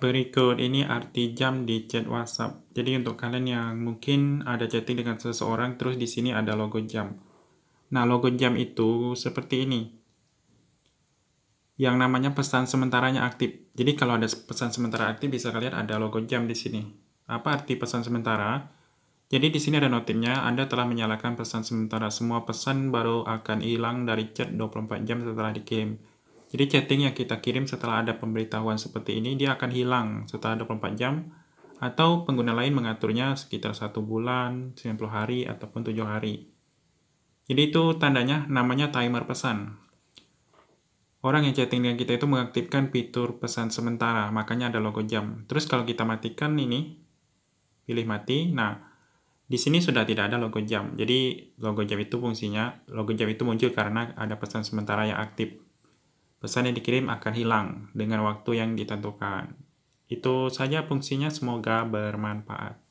Berikut ini arti jam di chat WhatsApp. Jadi untuk kalian yang mungkin ada chatting dengan seseorang, terus di sini ada logo jam. Nah, logo jam itu seperti ini. Yang namanya pesan sementaranya aktif. Jadi kalau ada pesan sementara aktif, bisa kalian ada logo jam di sini. Apa arti pesan sementara? Jadi di sini ada notifnya, Anda telah menyalakan pesan sementara. Semua pesan baru akan hilang dari chat 24 jam setelah dikirim. Jadi chatting yang kita kirim setelah ada pemberitahuan seperti ini, dia akan hilang setelah 24 jam, atau pengguna lain mengaturnya sekitar satu bulan, 90 hari, ataupun 7 hari. Jadi itu tandanya namanya timer pesan. Orang yang chatting dengan kita itu mengaktifkan fitur pesan sementara, makanya ada logo jam. Terus kalau kita matikan ini, pilih mati, nah di sini sudah tidak ada logo jam. Jadi logo jam itu fungsinya, logo jam itu muncul karena ada pesan sementara yang aktif pesan yang dikirim akan hilang dengan waktu yang ditentukan. Itu saja fungsinya, semoga bermanfaat.